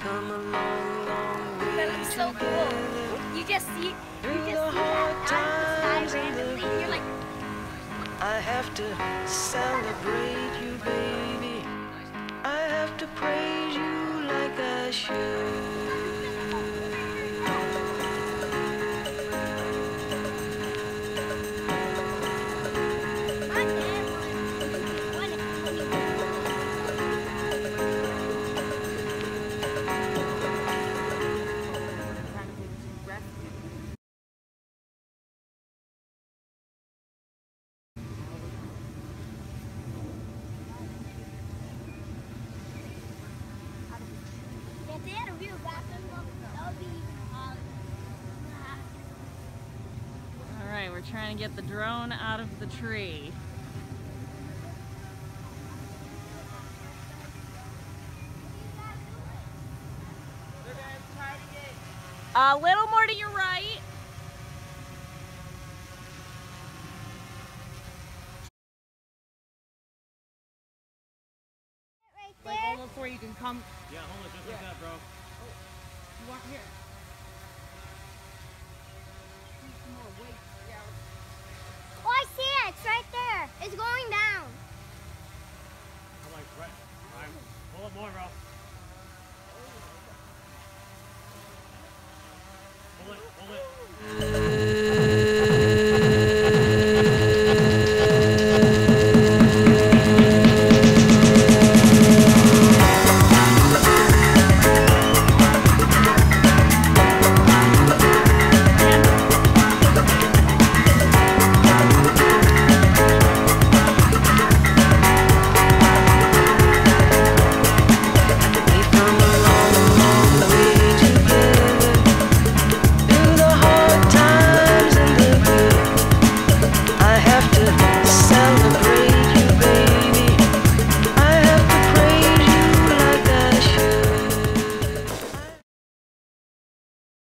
Come a long, long way That looks so cool. You just see, you just the see hard that out of the sky and randomly, and you're like, I have to celebrate you, baby. We're trying to get the drone out of the tree. A little more to your right. right Like almost where you can come. Yeah, hold it just like that, bro. Oh, you want here? It's going down. I'm like, right. Alright, pull it more, bro. Pull it, pull it.